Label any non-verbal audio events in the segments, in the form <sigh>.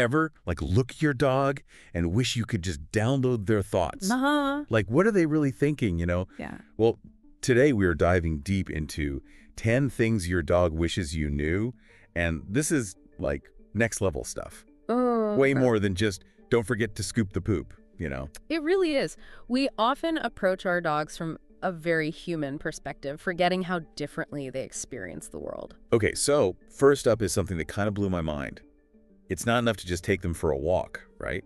Ever, like, look at your dog and wish you could just download their thoughts? Uh-huh. Like, what are they really thinking, you know? Yeah. Well, today we are diving deep into 10 things your dog wishes you knew. And this is, like, next level stuff. Oh, Way more than just, don't forget to scoop the poop, you know? It really is. We often approach our dogs from a very human perspective, forgetting how differently they experience the world. Okay, so first up is something that kind of blew my mind. It's not enough to just take them for a walk, right?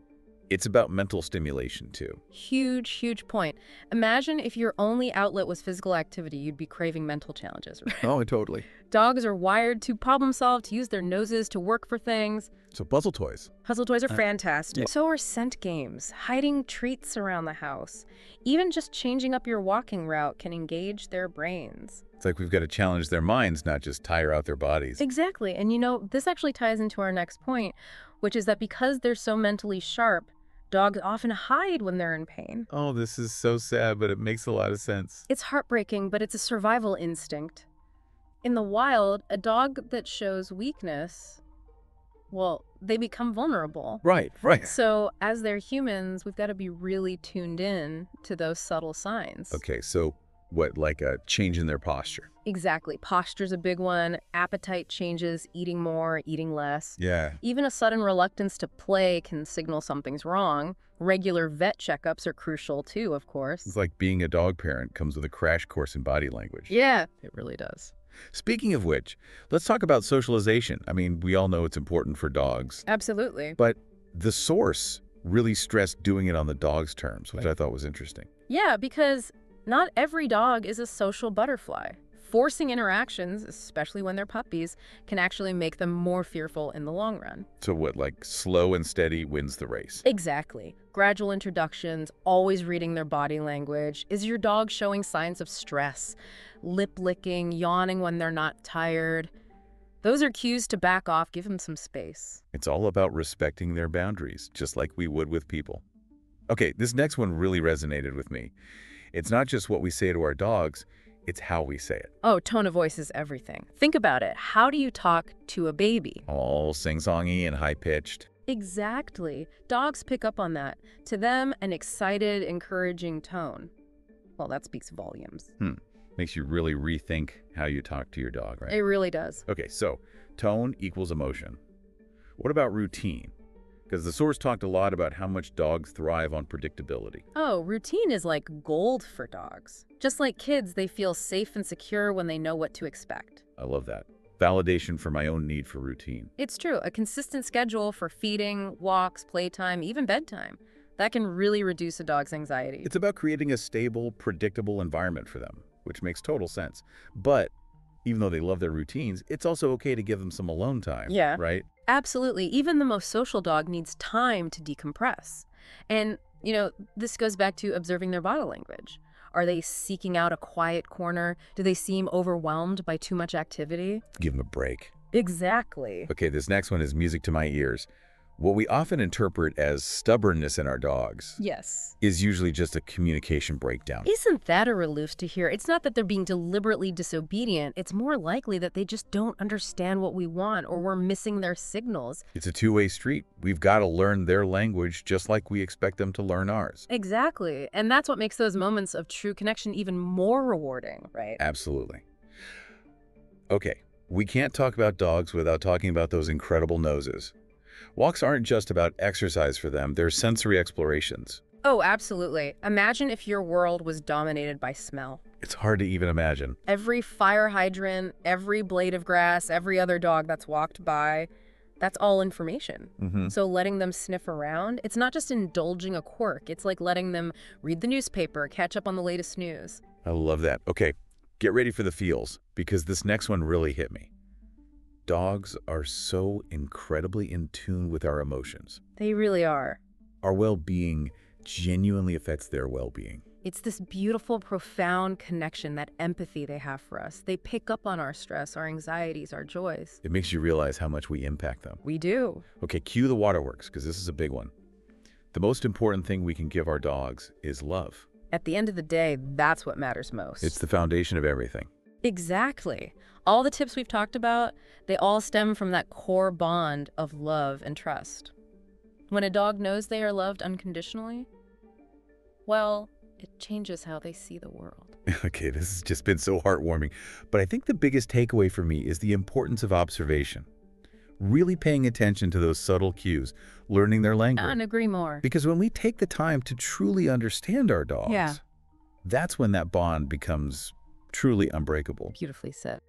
It's about mental stimulation, too. Huge, huge point. Imagine if your only outlet was physical activity, you'd be craving mental challenges. <laughs> right? Oh, totally. Dogs are wired to problem solve, to use their noses to work for things. So puzzle toys. Puzzle toys are Uh, fantastic. yeah. So are scent games, hiding treats around the house. Even just changing up your walking route can engage their brains. It's like we've got to challenge their minds, not just tire out their bodies. Exactly. And you know, this actually ties into our next point, which is that because they're so mentally sharp, dogs often hide when they're in pain. Oh, this is so sad, but it makes a lot of sense. It's heartbreaking, but it's a survival instinct. In the wild, a dog that shows weakness, well, they become vulnerable. Right, right. So, as they're humans, we've got to be really tuned in to those subtle signs. Okay, so what, like a change in their posture? Exactly. Posture's a big one. Appetite changes, eating more, eating less. Yeah. Even a sudden reluctance to play can signal something's wrong. Regular vet checkups are crucial too, of course. It's like being a dog parent comes with a crash course in body language. Yeah, it really does. Speaking of which, let's talk about socialization. I mean, we all know it's important for dogs, Absolutely. but the source really stressed doing it on the dog's terms, which I thought was interesting. Yeah, because not every dog is a social butterfly. Forcing interactions, especially when they're puppies, can actually make them more fearful in the long run. So what, like slow and steady wins the race? Exactly. Gradual introductions, always reading their body language. Is your dog showing signs of stress? Lip licking, yawning when they're not tired? Those are cues to back off, give them some space. It's all about respecting their boundaries, just like we would with people. Okay, this next one really resonated with me. It's not just what we say to our dogs, it's how we say it. Oh, tone of voice is everything. Think about it. How do you talk to a baby? All sing-songy and high-pitched. Exactly. Dogs pick up on that. To them, an excited, encouraging tone. Well, that speaks volumes. Hmm. Makes you really rethink how you talk to your dog, right? It really does. Okay, so tone equals emotion. What about routine? Because the source talked a lot about how much dogs thrive on predictability. Oh, routine is like gold for dogs. Just like kids, they feel safe and secure when they know what to expect. I love that. Validation for my own need for routine. It's true, a consistent schedule for feeding, walks, playtime, even bedtime. That can really reduce a dog's anxiety. It's about creating a stable, predictable environment for them, which makes total sense. But even though they love their routines, it's also okay to give them some alone time. Yeah. Right? Absolutely. Even the most social dog needs time to decompress. And, you know, this goes back to observing their body language. Are they seeking out a quiet corner? Do they seem overwhelmed by too much activity? Give them a break. Exactly. Okay, this next one is music to my ears. What we often interpret as stubbornness in our dogs Yes. is usually just a communication breakdown. Isn't that a relief to hear? It's not that they're being deliberately disobedient. It's more likely that they just don't understand what we want or we're missing their signals. It's a two-way street. We've got to learn their language just like we expect them to learn ours. Exactly. And that's what makes those moments of true connection even more rewarding, right? Absolutely. Okay, we can't talk about dogs without talking about those incredible noses. Walks aren't just about exercise for them, they're sensory explorations. Oh, absolutely. Imagine if your world was dominated by smell. It's hard to even imagine. Every fire hydrant, every blade of grass, every other dog that's walked by, that's all information. Mm-hmm. So letting them sniff around, it's not just indulging a quirk, it's like letting them read the newspaper, catch up on the latest news. I love that. Okay, get ready for the feels, because this next one really hit me. Dogs are so incredibly in tune with our emotions. They really are. Our well-being genuinely affects their well-being. It's this beautiful, profound connection, that empathy they have for us. They pick up on our stress, our anxieties, our joys. It makes you realize how much we impact them. We do. Okay, cue the waterworks, because this is a big one. The most important thing we can give our dogs is love. At the end of the day, that's what matters most. It's the foundation of everything. Exactly. All the tips we've talked about, they all stem from that core bond of love and trust. When a dog knows they are loved unconditionally, well, it changes how they see the world. <laughs> Okay, this has just been so heartwarming. But I think the biggest takeaway for me is the importance of observation. Really paying attention to those subtle cues, learning their language. Couldn't agree more. Because when we take the time to truly understand our dogs, Yeah. that's when that bond becomes truly unbreakable. Beautifully said.